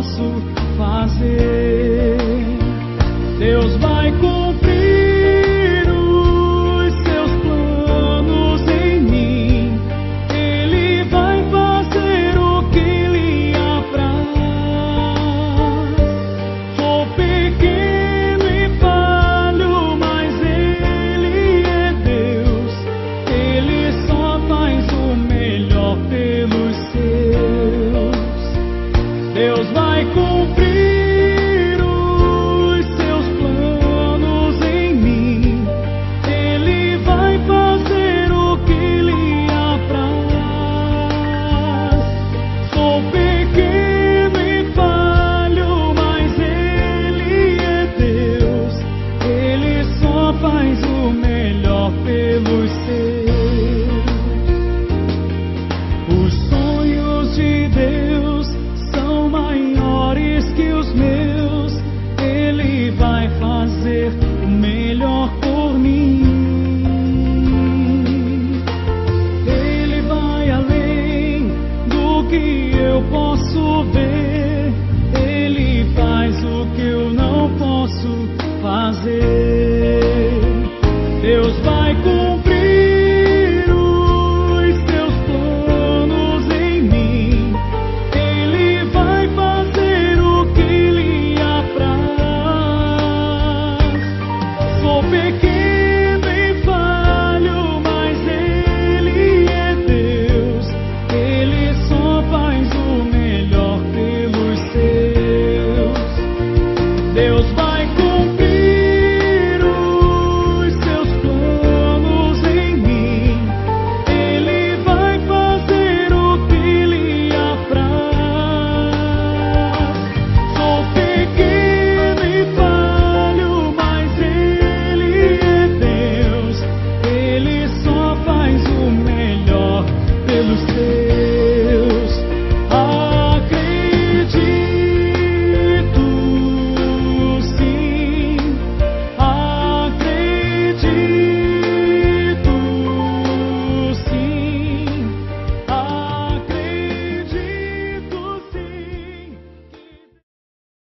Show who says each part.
Speaker 1: 告诉。